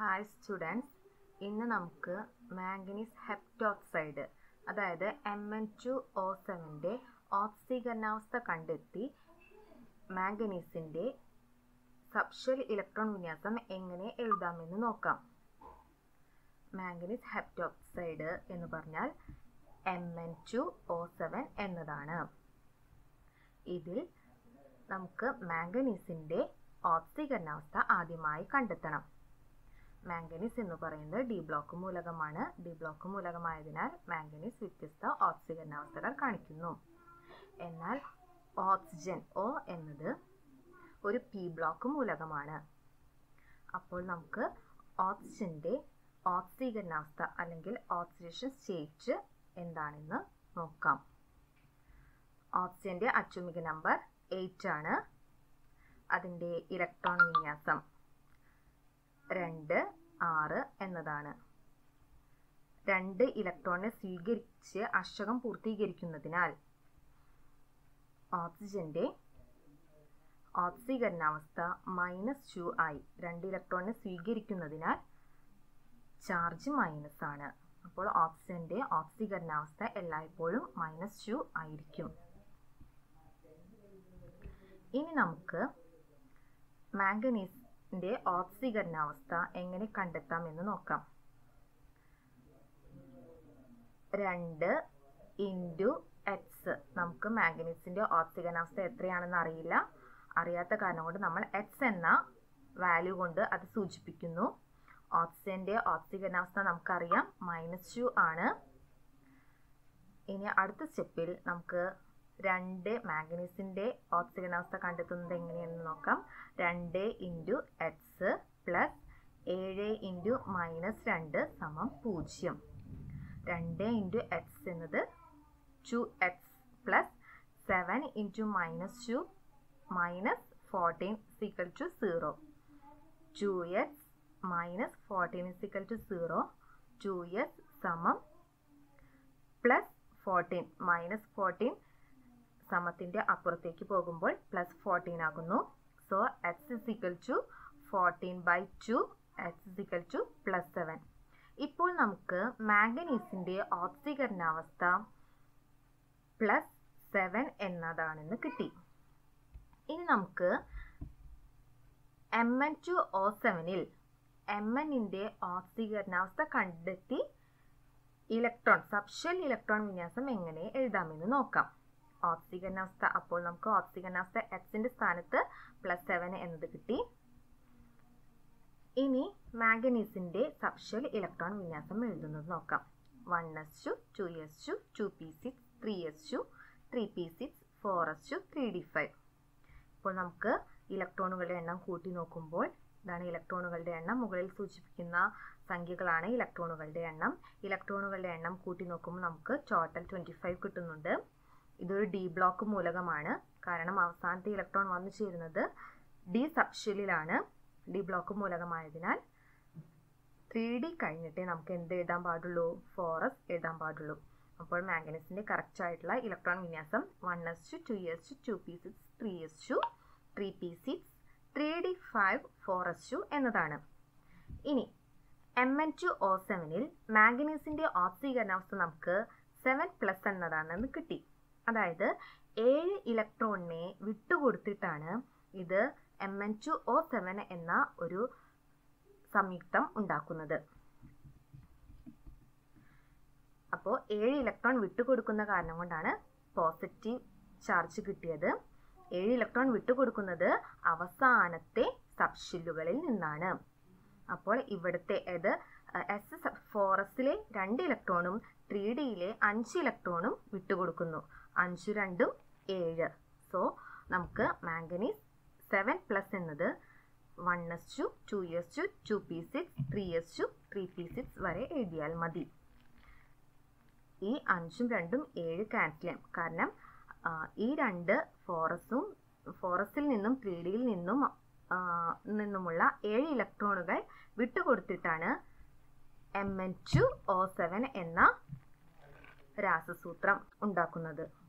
Hi students ഇന്ന് നമുക്ക് manganese heptoxide അതായത് എം എൻ ടു ഒ സെവന്റെ ഓക്സീകരണാവസ്ഥ കണ്ടെത്തി മാംഗനീസിന്റെ സബ്ഷൽ ഇലക്ട്രോൺ വിന്യാസം എങ്ങനെ എഴുതാമെന്ന് നോക്കാം. മാംഗനീസ് ഹെപ്റ്റോക്സൈഡ് എന്ന് പറഞ്ഞാൽ M N two O seven എന്നതാണ്. ഇതിൽ നമുക്ക് മാംഗനീസിന്റെ ഓക്സീകരണാവസ്ഥ ആദ്യമായി കണ്ടെത്തണം. മാംഗനീസ് എന്ന് പറയുന്നത് ഡി ബ്ലോക്ക് മൂലകമാണ്. ഡി ബ്ലോക്ക് മൂലകമായതിനാൽ മാംഗനീസ് വ്യത്യസ്ത ഓക്സിജനാവസ്ഥകൾ കാണിക്കുന്നു. എന്നാൽ ഓക്സിജൻ ഒ എന്നത് ഒരു പി ബ്ലോക്ക് മൂലകമാണ്. അപ്പോൾ നമുക്ക് ഓക്സിജന്റെ ഓക്സീകരണാവസ്ഥ അല്ലെങ്കിൽ ഓക്സിഡേഷൻ സ്റ്റേറ്റ് എന്താണെന്ന് നോക്കാം. ഓക്സിജന്റെ അറ്റോമിക നമ്പർ എയ്റ്റ് ആണ്. അതിന്റെ ഇലക്ട്രോൺ വിന്യാസം രണ്ട് ആറ് എന്നതാണ്. രണ്ട് ഇലക്ട്രോണിനെ സ്വീകരിച്ച് അക്ഷകം പൂർത്തീകരിക്കുന്നതിനാൽ ഓക്സിജന്റെ ഓക്സീകരണാവസ്ഥ മൈനസ് ടു ആയി രണ്ട് ഇലക്ട്രോണിനെ സ്വീകരിക്കുന്നതിനാൽ ചാർജ് മൈനസ് ആണ്. അപ്പോൾ ഓക്സിജന്റെ ഓക്സീകരണാവസ്ഥ എല്ലായ്പ്പോഴും മൈനസ് ടു ആയിരിക്കും. ഇനി നമുക്ക് മാംഗനീസിന്റെ ഓക്സീകരണാവസ്ഥ എങ്ങനെ കണ്ടെത്താം എന്ന് നോക്കാം. രണ്ട് ഇന്റു എക്സ് നമുക്ക് മാഗ്നീസിന്റെ ഓക്സീകരണാവസ്ഥ എത്രയാണെന്ന് അറിയില്ല. അറിയാത്ത കാരണം കൊണ്ട് നമ്മൾ എക്സ് എന്ന വാല്യൂ കൊണ്ട് അത് സൂചിപ്പിക്കുന്നു. ഓക്സിജന്റെ ഓക്സീകരണാവസ്ഥ നമുക്കറിയാം. മൈനസ് ടു ആണ്. ഇനി അടുത്ത സ്റ്റെപ്പിൽ നമുക്ക് രണ്ട് മാഗ്നീസിന്റെ ഓക്സിജൻ അവസ്ഥ കണ്ടെത്തുന്നത് എങ്ങനെയെന്ന് നോക്കാം. രണ്ട് ഇന്റു എക്സ് പ്ലസ് ഏഴ് ഇന്റു മൈനസ് രണ്ട് സമം പൂജ്യം. രണ്ട് ഇന്റു എക്സ് എന്നത് two X plus seven into minus two minus fourteen equal to zero. Two X minus fourteen equal to zero. Two X സമം പ്ലസ് ഫോർട്ടീൻ മൈനസ് ഫോർട്ടീൻ സമത്തിന്റെ അപ്പുറത്തേക്ക് പോകുമ്പോൾ പ്ലസ് ഫോർട്ടീൻ ആകുന്നു. So X is equal to fourteen by two X is equal to plus seven ഇപ്പോൾ നമുക്ക് മാംഗനീസിന്റെ ഓക്സീകരണാവസ്ഥ plus seven എന്നതാണെന്ന് കിട്ടി. ഇനി നമുക്ക് എം എൻ ടു ഒ സെവനിൽ എം എന്നിന്റെ ഓക്സീകരണാവസ്ഥ കണ്ടെത്തി ഇലക്ട്രോൺ സബ്ഷൽ ഇലക്ട്രോൺ വിന്യാസം എങ്ങനെ എഴുതാമെന്ന് നോക്കാം. ഓക്സിജനാവസ്ഥ അപ്പോൾ നമുക്ക് ഓക്സിജൻ അവസ്ഥ എക്സിന്റെ സ്ഥാനത്ത് പ്ലസ് സെവൻ എന്നത് കിട്ടി. ഇനി മാംഗനീസിന്റെ സബ്ഷൽ ഇലക്ട്രോൺ വിന്യാസം എഴുതുന്നത് നോക്കാം. One S two two S two two P six three S two three P six four S two three D five ഇപ്പോൾ നമുക്ക് ഇലക്ട്രോണുകളുടെ എണ്ണം കൂട്ടി നോക്കുമ്പോൾ ഇതാണ് ഇലക്ട്രോണുകളുടെ എണ്ണം. മുകളിൽ സൂചിപ്പിക്കുന്ന സംഖ്യകളാണ് ഇലക്ട്രോണുകളുടെ എണ്ണം. ഇലക്ട്രോണുകളുടെ എണ്ണം കൂട്ടി നോക്കുമ്പോൾ നമുക്ക് ടോട്ടൽ ട്വന്റി ഫൈവ് കിട്ടുന്നുണ്ട്. ഇതൊരു ഡി ബ്ലോക്ക് മൂലകമാണ്. കാരണം അവസാനത്തെ ഇലക്ട്രോൺ വന്നു ചേരുന്നത് ഡി സബ്ഷെല്ലിലാണ് ഡി ബ്ലോക്ക് മൂലകമായതിനാൽ ത്രീ ഡി കഴിഞ്ഞിട്ടേ നമുക്ക് എന്ത് എഴുതാൻ പാടുള്ളൂ? ഫോറസ് എഴുതാൻ പാടുള്ളൂ. അപ്പോൾ മാംഗനീസിന്റെ കറക്റ്റ് ആയിട്ടുള്ള ഇലക്ട്രോൺ വിന്യാസം one S two two S two two P six three S two three P six three D five four S two എന്നതാണ്. ഇനി എം എൻ ടു ഒ സെവനിൽ മാംഗനീസിന്റെ ഓക്സീകരണാവസ്ഥ നമുക്ക് സെവൻ പ്ലസ് എന്നതാണെന്ന് കിട്ടി. അതായത് ഏഴ് ഇലക്ട്രോണിനെ വിട്ടുകൊടുത്തിട്ടാണ് ഇത് M N two O seven എന്ന ഒരു സംയുക്തം ഉണ്ടാക്കുന്നത്. അപ്പോൾ ഏഴ് ഇലക്ട്രോൺ വിട്ടുകൊടുക്കുന്ന കാരണം കൊണ്ടാണ് പോസിറ്റീവ് ചാർജ് കിട്ടിയത്. ഏഴ് ഇലക്ട്രോൺ വിട്ടുകൊടുക്കുന്നത് അവസാനത്തെ സബ്ഷില്ലുകളിൽ നിന്നാണ്. അപ്പോൾ ഇവിടുത്തെ ഇത് എസ് ഫോറസിലെ രണ്ട് ഇലക്ട്രോണും ത്രീ ഡിയിലെ അഞ്ച് ഇലക്ട്രോണും വിട്ടുകൊടുക്കുന്നു. അഞ്ച് രണ്ടും ഏഴ്. സോ നമുക്ക് മാംഗനീസ് സെവൻ പ്ലസ് എന്നത് one S two two S two two P six three S two three P six വരെ എഴുതിയാൽ മതി. ഈ അഞ്ചും രണ്ടും ഏഴ് ക്യാൻസൽ കാരണം ഈ രണ്ട് ഫോറസും ഫോറസിൽ നിന്നും ത്രീ ഡിയിൽ നിന്നും നിന്നുമുള്ള ഏഴ് ഇലക്ട്രോണുകൾ വിട്ടുകൊടുത്തിട്ടാണ് M N two O seven എന്ന രാസസൂത്രം ഉണ്ടാക്കുന്നത്.